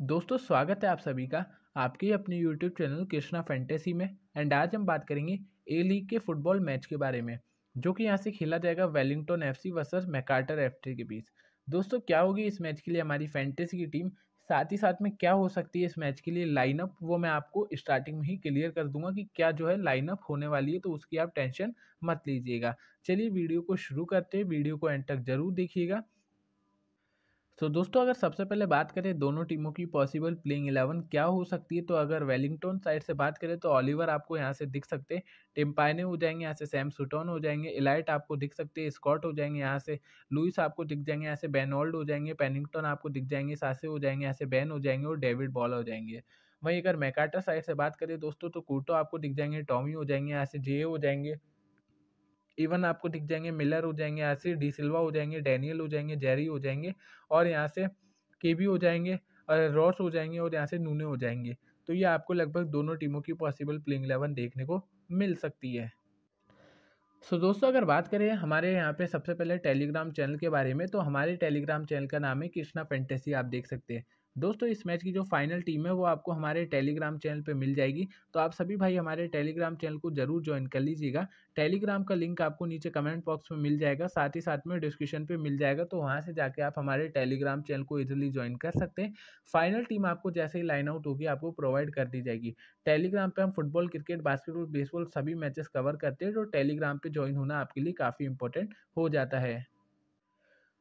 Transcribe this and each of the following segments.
दोस्तों, स्वागत है आप सभी का आपके अपने यूट्यूब चैनल कृष्णा फैंटेसी में। एंड आज हम बात करेंगे ए लीग के फुटबॉल मैच के बारे में, जो कि यहाँ से खेला जाएगा Wellington F C versus Macarthur FT के बीच। दोस्तों, क्या होगी इस मैच के लिए हमारी फैंटेसी की टीम साथ ही साथ में क्या हो सकती है इस मैच के लिए लाइनअप वो मैं आपको स्टार्टिंग में ही क्लियर कर दूँगा कि क्या जो है लाइनअप होने वाली है तो उसकी आप टेंशन मत लीजिएगा। चलिए वीडियो को शुरू करते हैं। वीडियो को एंड तक ज़रूर देखिएगा। तो दोस्तों, अगर सबसे पहले बात करें दोनों टीमों की पॉसिबल प्लेइंग इलेवन क्या हो सकती है? तो अगर वेलिंगटन साइड से बात करें तो ऑलिवर आपको यहाँ से दिख सकते हैं। टिम्पाइने हो जाएँगे यहाँ से सैम सुटोन हो जाएँगे इलाइट आपको दिख सकते हैं स्कॉट हो जाएँगे यहाँ से लुइस आपको दिख जाएँगे यहाँ से बेनोल्ड हो जाएँगे पेनिंगटन आपको दिख जाएँगे सासे हो जाएँगे यहाँ से बैन हो जाएँगे और डेविड बॉल हो जाएँगे। वहीं अगर मैकाटा साइड से बात करें दोस्तों तो कूटो आपको दिख जाएँगे टॉमी हो जाएँगे यहाँ से जे हो जाएँगे। इवन आपको दिख जाएँगे मिलर हो जाएँगे यहाँ से डी सिल्वा हो जाएँगे डैनियल हो जाएँगे जेरी हो जाएँगे और यहाँ से केबी हो जाएँगे और रॉस हो जाएँगे और यहाँ से नूने हो जाएँगे। तो ये आपको लगभग दोनों टीमों की पॉसिबल प्लेइंग इलेवन देखने को मिल सकती है। सो so, दोस्तों अगर बात करें हमारे यहाँ पे सबसे पहले टेलीग्राम चैनल के बारे में तो हमारे टेलीग्राम चैनल का नाम है कृष्णा फैंटेसी आप देख सकते हैं। दोस्तों, इस मैच की जो फाइनल टीम है, वो आपको हमारे टेलीग्राम चैनल पे मिल जाएगी। तो आप सभी भाई हमारे टेलीग्राम चैनल को ज़रूर ज्वाइन कर लीजिएगा। टेलीग्राम का लिंक आपको नीचे कमेंट बॉक्स में मिल जाएगा, साथ ही साथ में डिस्क्रिप्शन पे मिल जाएगा। तो वहाँ से जाके आप हमारे टेलीग्राम चैनल को इजिली ज्वाइन कर सकते हैं। फाइनल टीम आपको जैसे ही लाइन आउट होगी, आपको प्रोवाइड कर दी जाएगी। टेलीग्राम पर हम फुटबॉल, क्रिकेट, बास्केटबॉल, बेसबॉल सभी मैचेस कवर करते हैं तो टेलीग्राम पर ज्वाइन होना आपके लिए काफ़ी इंपॉर्टेंट हो जाता है।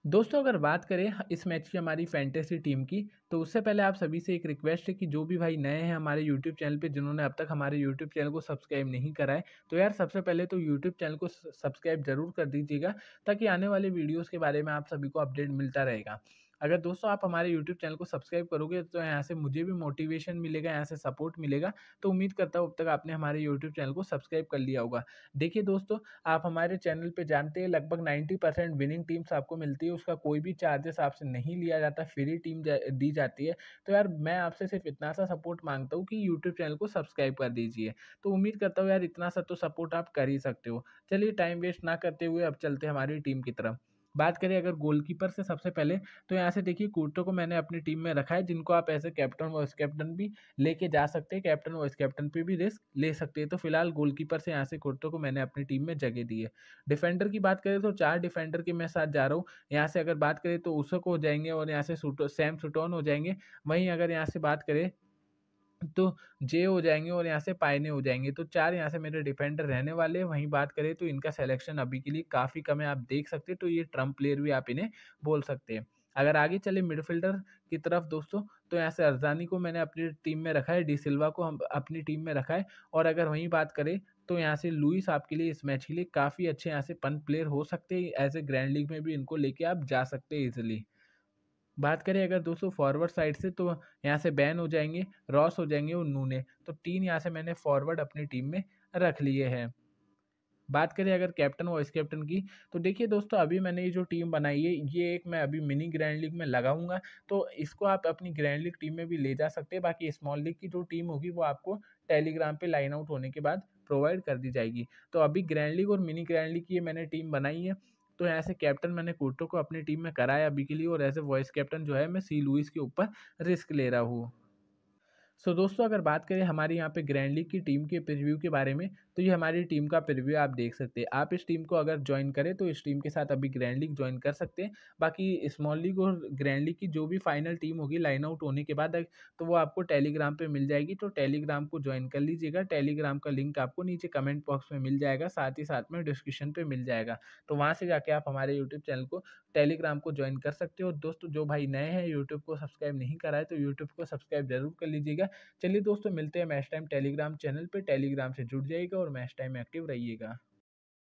दोस्तों, अगर बात करें इस मैच की हमारी फैंटेसी टीम की तो उससे पहले आप सभी से एक रिक्वेस्ट है कि जो भी भाई नए हैं हमारे यूट्यूब चैनल पे, जिन्होंने अब तक हमारे यूट्यूब चैनल को सब्सक्राइब नहीं करा है तो यार सबसे पहले तो यूट्यूब चैनल को सब्सक्राइब ज़रूर कर दीजिएगा, ताकि आने वाले वीडियोज़ के बारे में आप सभी को अपडेट मिलता रहेगा। अगर दोस्तों आप हमारे यूट्यूब चैनल को सब्सक्राइब करोगे तो यहाँ से मुझे भी मोटिवेशन मिलेगा, यहाँ से सपोर्ट मिलेगा तो उम्मीद करता हूँ अब तक आपने हमारे यूट्यूब चैनल को सब्सक्राइब कर लिया होगा। देखिए दोस्तों, आप हमारे चैनल पे जानते हैं लगभग नाइन्टी परसेंट विनिंग टीम्स आपको मिलती है, उसका कोई भी चार्जेस आपसे नहीं लिया जाता, फ्री टीम दी जाती है। तो यार मैं आपसे सिर्फ़ इतना सा सपोर्ट माँगता हूँ कि यूट्यूब चैनल को सब्सक्राइब कर दीजिए। तो उम्मीद करता हूँ यार इतना सा तो सपोर्ट आप कर ही सकते हो। चलिए टाइम वेस्ट ना करते हुए अब चलते हमारी टीम की तरफ़। बात करें अगर गोलकीपर से सबसे पहले तो यहाँ से देखिए कूटो को मैंने अपनी टीम में रखा है, जिनको आप ऐसे कैप्टन वाइस कैप्टन भी लेके जा सकते हैं, कैप्टन वाइस कैप्टन पे भी रिस्क ले सकते हैं। तो फ़िलहाल गोलकीपर से यहाँ से कुर्तो को मैंने अपनी टीम में जगह दी है। डिफेंडर की बात करें तो चार डिफेंडर के मैं साथ जा रहा हूँ। यहाँ से अगर बात करें तो उसको हो जाएँगे और यहाँ से सैम सुटोन हो जाएँगे। वहीं अगर यहाँ से बात करें तो जे हो जाएँगे और यहाँ से पायने हो जाएँगे। तो चार यहाँ से मेरे डिफेंडर रहने वाले हैं। वहीं बात करें तो इनका सिलेक्शन अभी के लिए काफ़ी कम है। आप देख सकते हैं तो ये ट्रंप प्लेयर भी आप इन्हें बोल सकते हैं। अगर आगे चले मिडफील्डर की तरफ़ दोस्तों तो यहाँ से अरजानी को मैंने अपनी टीम में रखा है, डी सिल्वा को हम अपनी टीम में रखा है। और अगर वहीं बात करें तो यहाँ से लुइस आपके लिए इस मैच के लिए काफ़ी अच्छे यहाँ से पन प्लेयर हो सकते हैं। एज ए ग्रैंड लीग में भी इनको लेके आप जा सकते हैं इजिली बात करें अगर दोस्तों फॉरवर्ड साइड से तो यहाँ से बैन हो जाएँगे रॉस हो जाएँगे और नूने तो तीन यहाँ से मैंने फॉरवर्ड अपनी टीम में रख लिए हैं। बात करें अगर कैप्टन वाइस कैप्टन की तो देखिए दोस्तों अभी मैंने ये जो टीम बनाई है, ये एक मैं अभी मिनी ग्रैंड लीग में लगाऊँगा तो इसको आप अपनी ग्रैंड लीग टीम में भी ले जा सकते हैं। बाकी स्मॉल लीग की जो टीम होगी वो आपको टेलीग्राम पे लाइन आउट होने के बाद प्रोवाइड कर दी जाएगी। तो अभी ग्रैंड लीग और मिनी ग्रैंड लीग की ये मैंने टीम बनाई है। तो ऐसे कैप्टन मैंने कोटो को अपनी टीम में कराया अभी के लिए और ऐसे वॉइस कैप्टन जो है मैं सी लुइस के ऊपर रिस्क ले रहा हूँ। सो दोस्तों, अगर बात करें हमारे यहाँ पे ग्रैंड लीग की टीम के प्रिव्यू के बारे में तो ये हमारी टीम का प्रिव्यू आप देख सकते हैं। आप इस टीम को अगर ज्वाइन करें तो इस टीम के साथ अभी ग्रैंड लीग ज्वाइन कर सकते हैं। बाकी स्मॉल लीग और ग्रैंड लीग की जो भी फाइनल टीम होगी लाइन आउट होने के बाद तो वो आपको टेलीग्राम पर मिल जाएगी। तो टेलीग्राम को ज्वाइन कर लीजिएगा। टेलीग्राम का लिंक आपको नीचे कमेंट बॉक्स में मिल जाएगा। साथ ही साथ में डिस्क्रिप्शन पर मिल जाएगा। तो वहाँ से जाके आप हमारे यूट्यूब चैनल को टेलीग्राम को ज्वाइन कर सकते हो। दोस्तों, जो भाई नए हैं यूट्यूब को सब्सक्राइब नहीं करा है तो यूट्यूब को सब्सक्राइब ज़रूर कर लीजिएगा। चलिए दोस्तों मिलते हैं मैच टाइम टेलीग्राम चैनल पर टेलीग्राम से जुड़ जाइएगा और मैच टाइम एक्टिव रहिएगा।